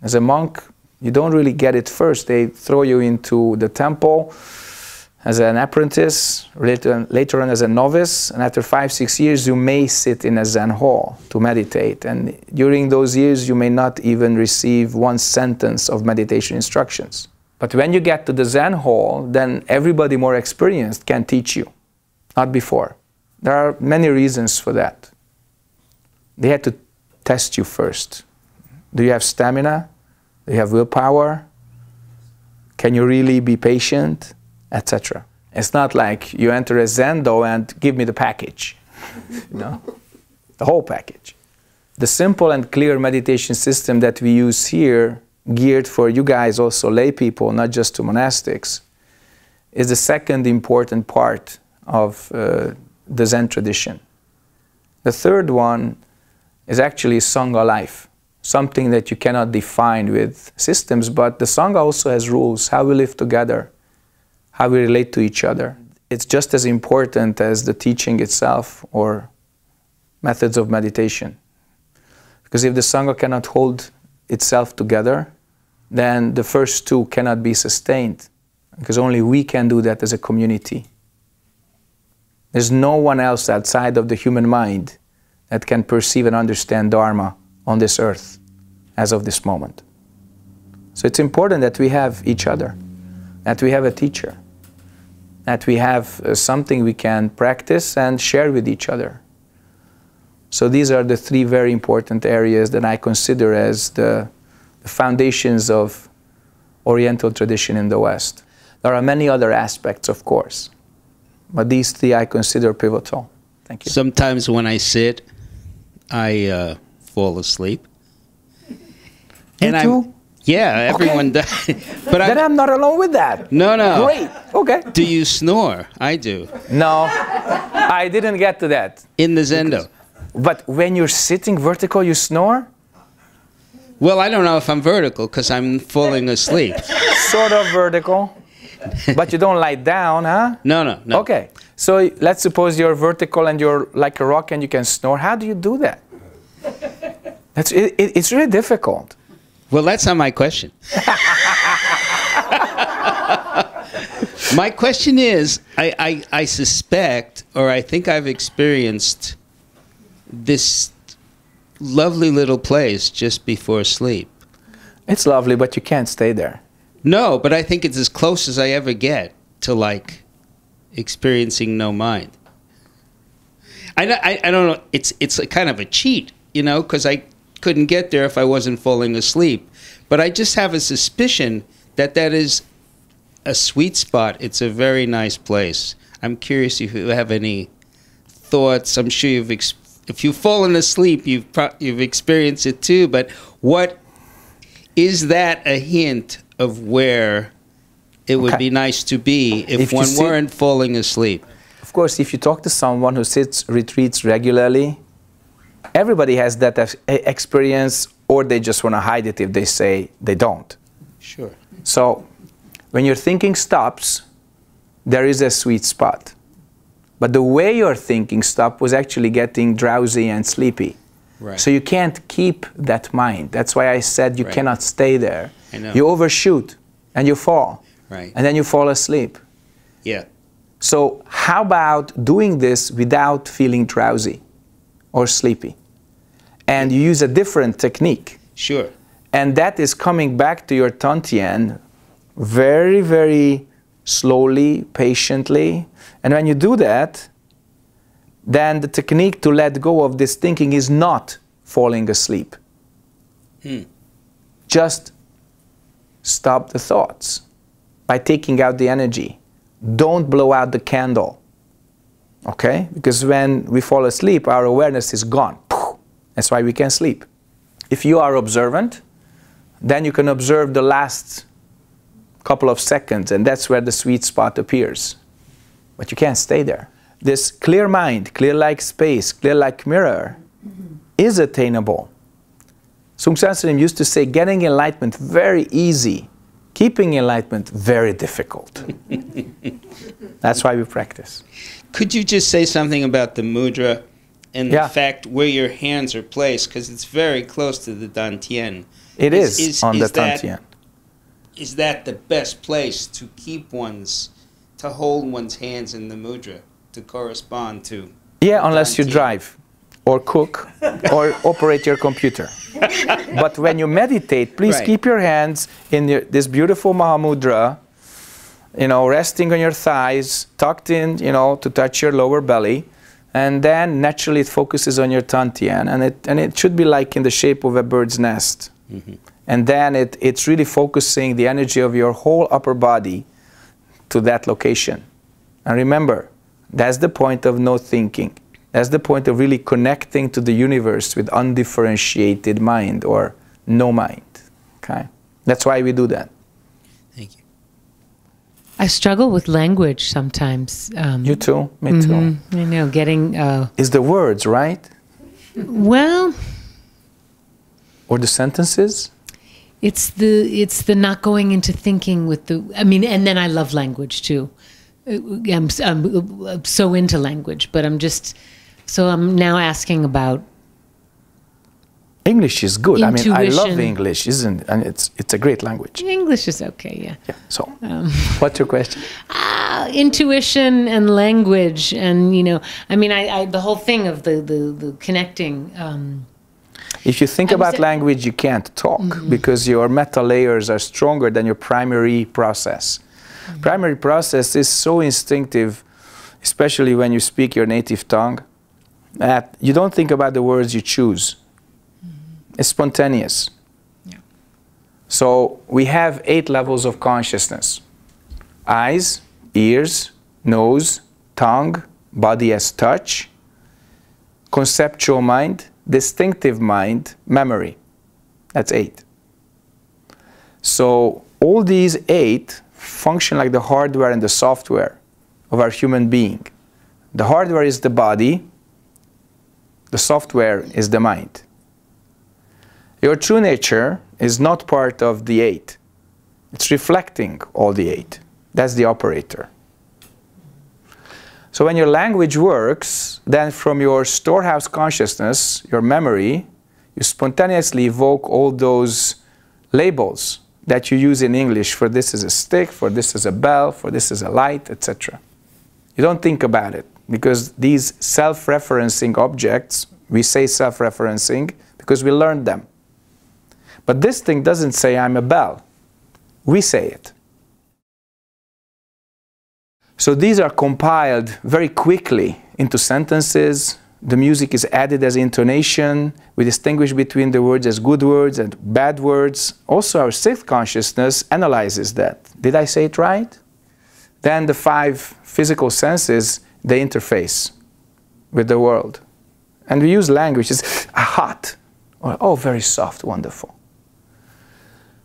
As a monk, you don't really get it first. They throw you into the temple as an apprentice, later, later on as a novice, and after five, six years, you may sit in a Zen hall to meditate. And during those years, you may not even receive one sentence of meditation instructions. But when you get to the Zen hall, then everybody more experienced can teach you, not before. There are many reasons for that. They had to test you first. Do you have stamina? Do you have willpower? Can you really be patient? Etc. It's not like you enter a Zendo and give me the package, know, the whole package. The simple and clear meditation system that we use here, geared for you guys, also lay people, not just to monastics, is the second important part of uh, the Zen tradition. The third one is actually Sangha life, something that you cannot define with systems, but the Sangha also has rules, how we live together, how we relate to each other. It's just as important as the teaching itself or methods of meditation. Because if the Sangha cannot hold itself together, then the first two cannot be sustained. Because only we can do that as a community. There's no one else outside of the human mind that can perceive and understand Dharma on this earth as of this moment. So it's important that we have each other, that we have a teacher, that we have uh, something we can practice and share with each other. So these are the three very important areas that I consider as the, the foundations of Oriental tradition in the West. There are many other aspects, of course, but these three I consider pivotal. Thank you. Sometimes when I sit, I uh, fall asleep. and too? I'm yeah, everyone does. but Then I I'm not alone with that. no no. Great. Okay. Do you snore? I do No, I didn't get to that. in the zendo. But when you're sitting vertical, you snore? Well, I don't know if I'm vertical because I'm falling asleep. Sort of vertical. But you don't lie down, huh? No, no, no. Okay. So let's suppose you're vertical and you're like a rock and you can snore. How do you do that? That's, it, it, it's really difficult. Well, that's not my question. my question is I, I, I suspect, or I think I've experienced this lovely little place just before sleep. It's lovely, but you can't stay there. No, but I think it's as close as I ever get to like experiencing no mind. I, I, I don't know. It's it's kind of a cheat, you know, because I couldn't get there if I wasn't falling asleep. But I just have a suspicion that that is a sweet spot. It's a very nice place. I'm curious if you have any thoughts. I'm sure you've if you've fallen asleep, you've you've experienced it too. But what is that a hint of where it would Okay. be nice to be if, If one weren't falling asleep? Of course, if you talk to someone who sits retreats regularly, everybody has that experience, or they just want to hide it if they say they don't. Sure. So, when your thinking stops, there is a sweet spot. But the way your thinking stopped was actually getting drowsy and sleepy. Right. So you can't keep that mind. That's why I said you Right. cannot stay there. You overshoot and you fall. Right. And then you fall asleep. Yeah. So, how about doing this without feeling drowsy or sleepy? And you use a different technique. Sure. And that is coming back to your Tantien very, very slowly, patiently. And when you do that, then the technique to let go of this thinking is not falling asleep. Hmm. Just stop the thoughts by taking out the energy. Don't blow out the candle. Okay? Because when we fall asleep, our awareness is gone. That's why we can't sleep. If you are observant, then you can observe the last couple of seconds, and that's where the sweet spot appears. But you can't stay there. This clear mind, clear like space, clear like mirror, is attainable. Seung Sahn Sunim used to say, getting enlightenment very easy, keeping enlightenment very difficult. That's why we practice. Could you just say something about the mudra and Yeah. the fact where your hands are placed? Because it's very close to the dantian. It Is- is, is- on is the that- Tantien. Is that the best place to keep one's, to hold one's hands in the mudra to correspond to? Yeah, unless you drive or cook or operate your computer. but when you meditate, please Right. keep your hands in your, this beautiful Mahamudra, you know, resting on your thighs, tucked in, you know, to touch your lower belly. And then naturally it focuses on your Tantien. And it, and it should be like in the shape of a bird's nest. Mm-hmm. And then it, it's really focusing the energy of your whole upper body to that location. And remember, that's the point of no thinking. That's the point of really connecting to the universe with undifferentiated mind or no mind. Okay? That's why we do that. Thank you. I struggle with language sometimes. Um, You too? Me too. mhm, I know, getting, uh, Is the words, right? well, Or the sentences? it's the it's the not going into thinking with the i mean and then i love language too Uh, i'm, s- I'm uh, so into language but i'm just so i'm now asking about English is good. I mean, I love Intuition. English, isn't And it's, it's a great language. english is okay yeah Yeah. So, Um, what's your question? ah, intuition and language and you know i mean i, I the whole thing of the the, the connecting um, If you think I about language, you can't talk because your meta layers are stronger than your primary process. Primary process is so instinctive, especially when you speak your native tongue, that you don't think about the words you choose. It's spontaneous. So we have eight levels of consciousness eyes, ears, nose, tongue, body as touch, conceptual mind, distinctive mind, memory. That's eight. So all these eight function like the hardware and the software of our human being. The hardware is the body, the software is the mind. Your true nature is not part of the eight. It's reflecting all the eight. That's the operator. So when your language works, then from your storehouse consciousness, your memory, you spontaneously evoke all those labels that you use in English for this is a stick, for this is a bell, for this is a light, etc. You don't think about it because these self-referencing objects, we say self-referencing because we learned them. But this thing doesn't say I'm a bell. We say it. So these are compiled very quickly into sentences. The music is added as intonation. We distinguish between the words as good words and bad words. Also, our sixth consciousness analyzes that. Did I say it right? Then the five physical senses, they interface with the world. And we use language as hot, or oh, very soft, wonderful.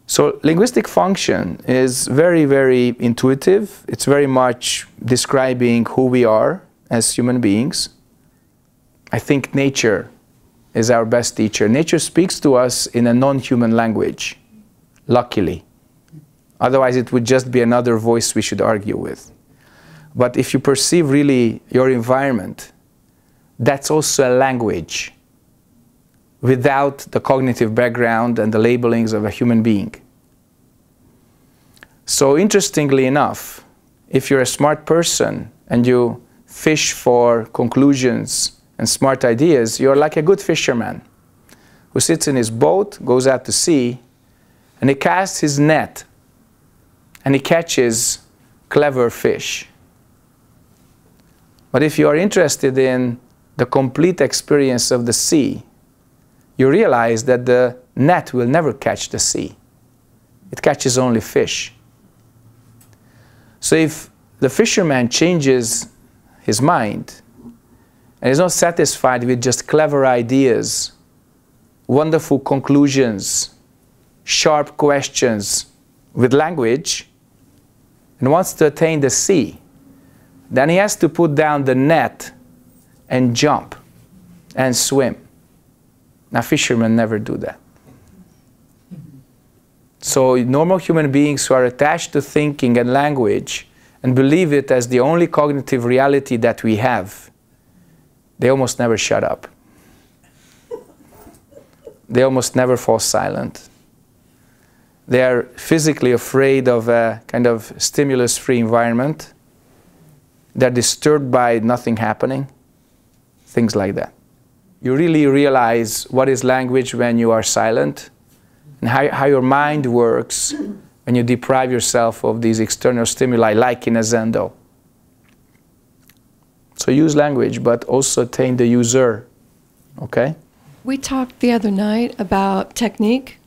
So linguistic function is very, very intuitive. It's very much describing who we are as human beings. I think nature is our best teacher. Nature speaks to us in a non-human language, luckily. Otherwise, it would just be another voice we should argue with. But if you perceive really your environment, that's also a language without the cognitive background and the labelings of a human being. So interestingly enough, if you're a smart person and you fish for conclusions and smart ideas, you're like a good fisherman who sits in his boat, goes out to sea, and he casts his net and he catches clever fish. But if you are interested in the complete experience of the sea, you realize that the net will never catch the sea. It catches only fish. So if the fisherman changes his mind and is not satisfied with just clever ideas, wonderful conclusions, sharp questions with language, and wants to attain the sea, then he has to put down the net and jump and swim. Now, fishermen never do that. So, normal human beings who are attached to thinking and language and believe it as the only cognitive reality that we have, they almost never shut up. They almost never fall silent. They are physically afraid of a kind of stimulus free environment. They're disturbed by nothing happening, things like that you really realize what is language when you are silent and how, how your mind works when you deprive yourself of these external stimuli, like in a zendo. So use language, but also attain the user. Okay? We talked the other night about technique,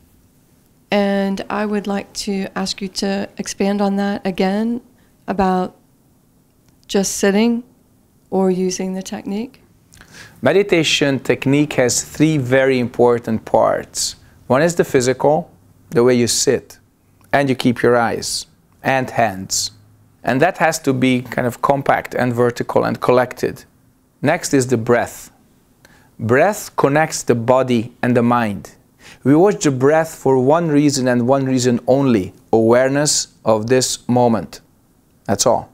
and I would like to ask you to expand on that again about just sitting or using the technique. Meditation technique has three very important parts. One is the physical, the way you sit, and you keep your eyes and hands. And that has to be kind of compact and vertical and collected. Next is the breath. Breath connects the body and the mind. We watch the breath for one reason and one reason only awareness of this moment. That's all.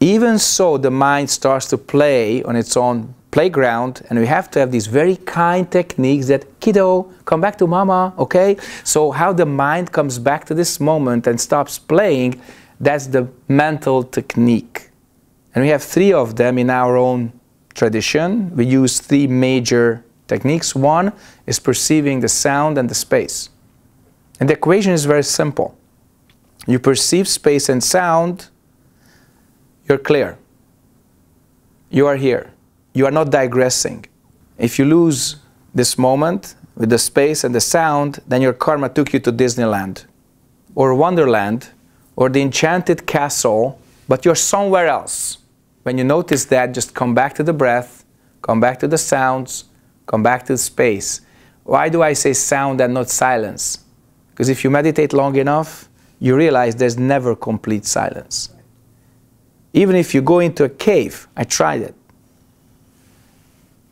Even so, the mind starts to play on its own playground, and we have to have these very kind techniques that, kiddo, come back to mama, okay? So, how the mind comes back to this moment and stops playing, that's the mental technique. And we have three of them in our own tradition. We use three major techniques. One is perceiving the sound and the space. And the equation is very simple. You perceive space and sound you're clear. You are here. You are not digressing. If you lose this moment with the space and the sound, then your karma took you to Disneyland or Wonderland or the enchanted castle, but you're somewhere else. When you notice that, just come back to the breath, come back to the sounds, come back to the space. Why do I say sound and not silence? Because if you meditate long enough, you realize there's never complete silence. Even if you go into a cave, I tried it.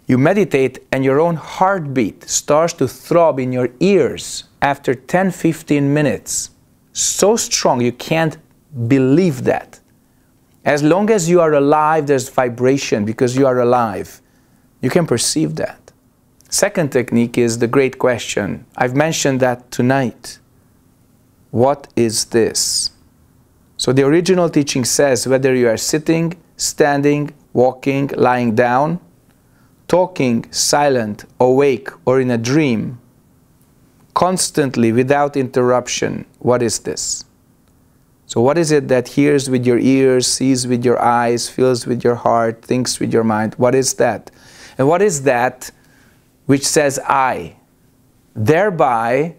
You meditate and your own heartbeat starts to throb in your ears after 10 15 minutes. So strong, you can't believe that. As long as you are alive, there's vibration because you are alive. You can perceive that. Second technique is the great question. I've mentioned that tonight. What is this? So the original teaching says whether you are sitting, standing, walking, lying down, talking, silent, awake, or in a dream, constantly without interruption, what is this? So, what is it that hears with your ears, sees with your eyes, feels with your heart, thinks with your mind? What is that? And what is that which says I? Thereby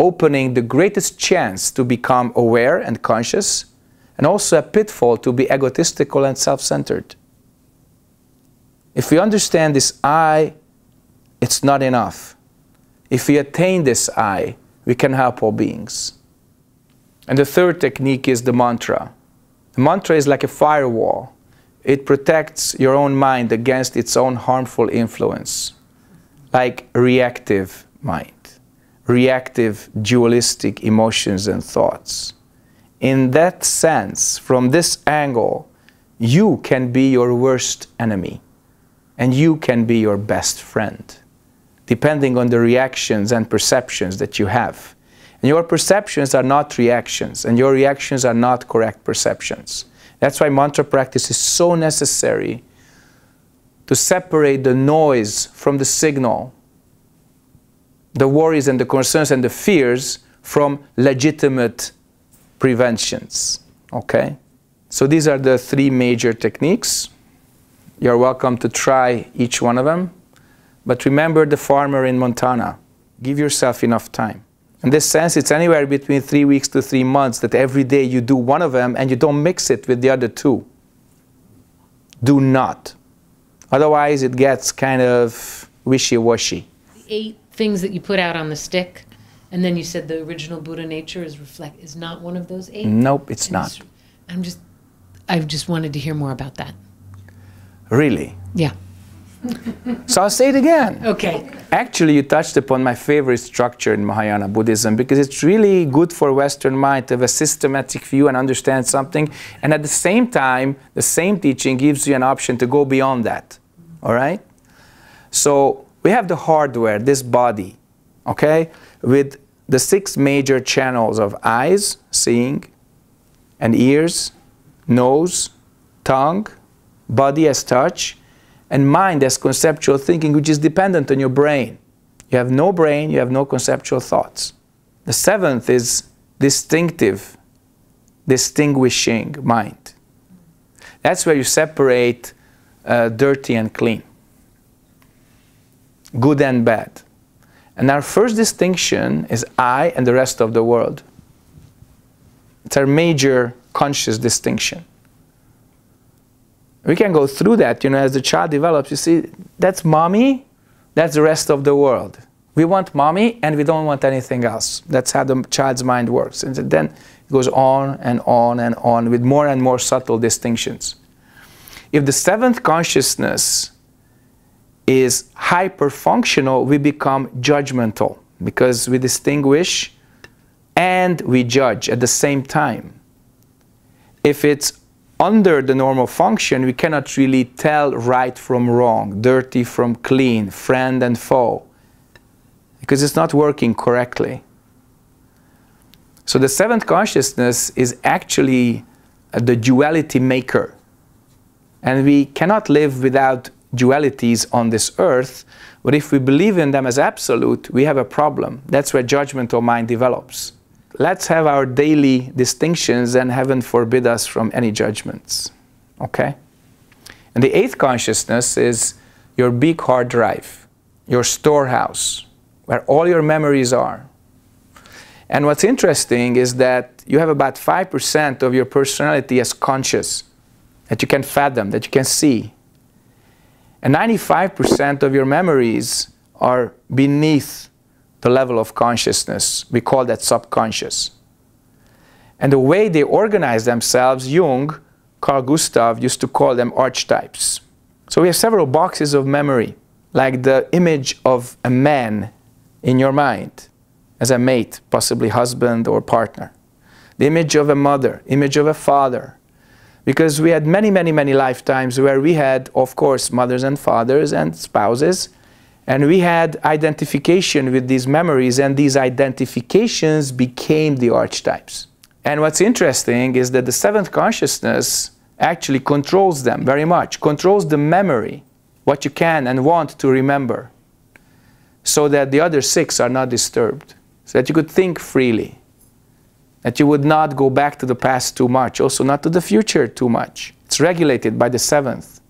opening the greatest chance to become aware and conscious, and also a pitfall to be egotistical and self centered. If we understand this I, it's not enough. If we attain this I, we can help all beings. And the third technique is the mantra. The mantra is like a firewall. It protects your own mind against its own harmful influence, like reactive mind, reactive dualistic emotions and thoughts. In that sense, from this angle, you can be your worst enemy and you can be your best friend, depending on the reactions and perceptions that you have. And your perceptions are not reactions, and your reactions are not correct perceptions. That's why mantra practice is so necessary to separate the noise from the signal, the worries and the concerns and the fears from legitimate preventions. Okay? So these are the three major techniques. You're welcome to try each one of them. But remember the farmer in Montana. Give yourself enough time. In this sense, it's anywhere between three weeks to three months that every day you do one of them and you don't mix it with the other two. Do not. Otherwise, it gets kind of wishy washy. The eight things that you put out on the stick, and then you said the original Buddha nature is reflect is not one of those eight. Nope, it's And not. I'm just, I just wanted to hear more about that. Really. Yeah. So I'll say it again. Okay. Actually, you touched upon my favorite structure in Mahayana Buddhism because it's really good for Western mind to have a systematic view and understand something. And at the same time, the same teaching gives you an option to go beyond that. All right? So we have the hardware, this body, okay, with the six major channels of eyes, seeing, and ears, nose, tongue, body as touch, and mind as conceptual thinking, which is dependent on your brain. You have no brain, you have no conceptual thoughts. The seventh is distinctive, distinguishing mind. That's where you separate uh, dirty and clean, good and bad. And our first distinction is I and the rest of the world. It's our major conscious distinction. We can go through that you know as the child develops. You see that's mommy that's the rest of the world. We want mommy and we don't want anything else. That's how the child's mind works. And then it goes on and on and on with more and more subtle distinctions. If the seventh consciousness is hyper functional we become judgmental because we distinguish and we judge at the same time if it's under the normal function, we cannot really tell right from wrong, dirty from clean, friend and foe, because it's not working correctly. So the seventh consciousness is actually the duality maker. And we cannot live without dualities on this earth, but if we believe in them as absolute, we have a problem. That's where judgment judgmental mind develops let's have our daily distinctions and heaven forbid us from any judgments. Okay? And the eighth consciousness is your big hard drive, your storehouse, where all your memories are. And what's interesting is that you have about 5% of your personality as conscious, that you can fathom, that you can see. And 95% of your memories are beneath the level of consciousness. We call that subconscious. And the way they organize themselves, Jung, Carl Gustav used to call them archetypes. So we have several boxes of memory, like the image of a man in your mind as a mate, possibly husband or partner. The image of a mother, image of a father. Because we had many, many, many lifetimes where we had, of course, mothers and fathers and spouses, and we had identification with these memories, and these identifications became the archetypes. And what's interesting is that the seventh consciousness actually controls them very much, controls the memory, what you can and want to remember, so that the other six are not disturbed, so that you could think freely, that you would not go back to the past too much, also not to the future too much. It's regulated by the seventh.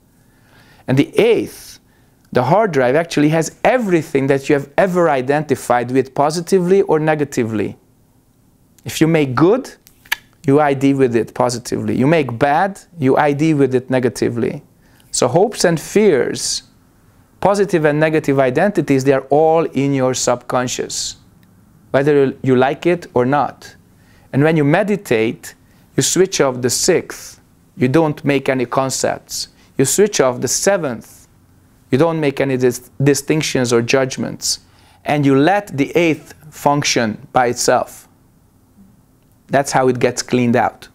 And the eighth, the hard drive actually has everything that you have ever identified with positively or negatively. If you make good, you ID with it positively. You make bad, you ID with it negatively. So hopes and fears, positive and negative identities, they are all in your subconscious, whether you like it or not. And when you meditate, you switch off the sixth. You don't make any concepts. You switch off the seventh. You don't make any dis distinctions or judgments. And you let the eighth function by itself. That's how it gets cleaned out.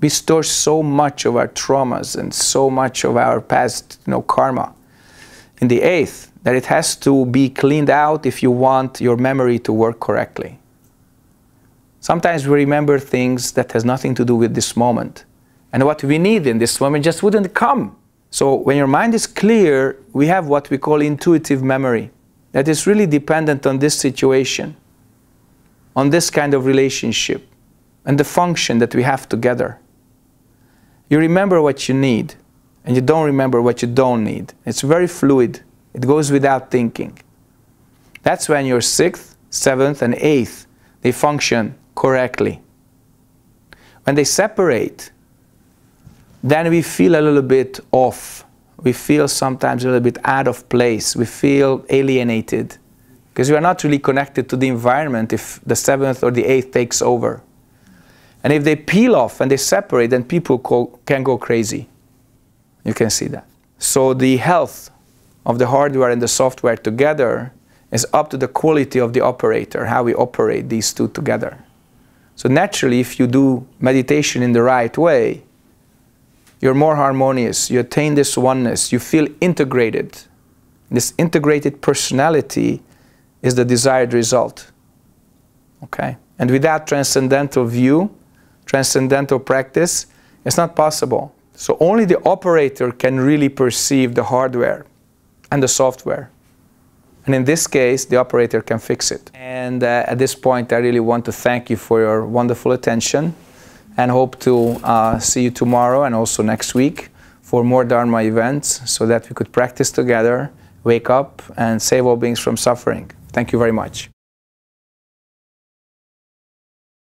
We store so much of our traumas and so much of our past you know, karma in the eighth that it has to be cleaned out if you want your memory to work correctly. Sometimes we remember things that has nothing to do with this moment. And what we need in this moment just wouldn't come. So when your mind is clear, we have what we call intuitive memory that is really dependent on this situation, on this kind of relationship and the function that we have together. You remember what you need, and you don't remember what you don't need. It's very fluid. It goes without thinking. That's when your sixth, seventh, and eighth, they function correctly. When they separate, then we feel a little bit off. We feel sometimes a little bit out of place. We feel alienated because we are not really connected to the environment if the seventh or the eighth takes over. And if they peel off and they separate, then people can go crazy. You can see that. So the health of the hardware and the software together is up to the quality of the operator, how we operate these two together. So naturally, if you do meditation in the right way, you're more harmonious, you attain this oneness, you feel integrated. This integrated personality is the desired result. Okay? And without transcendental view, transcendental practice, it's not possible. So only the operator can really perceive the hardware and the software. And in this case, the operator can fix it. And uh, at this point, I really want to thank you for your wonderful attention and hope to uh, see you tomorrow and also next week for more Dharma events so that we could practice together, wake up, and save all beings from suffering. Thank you very much.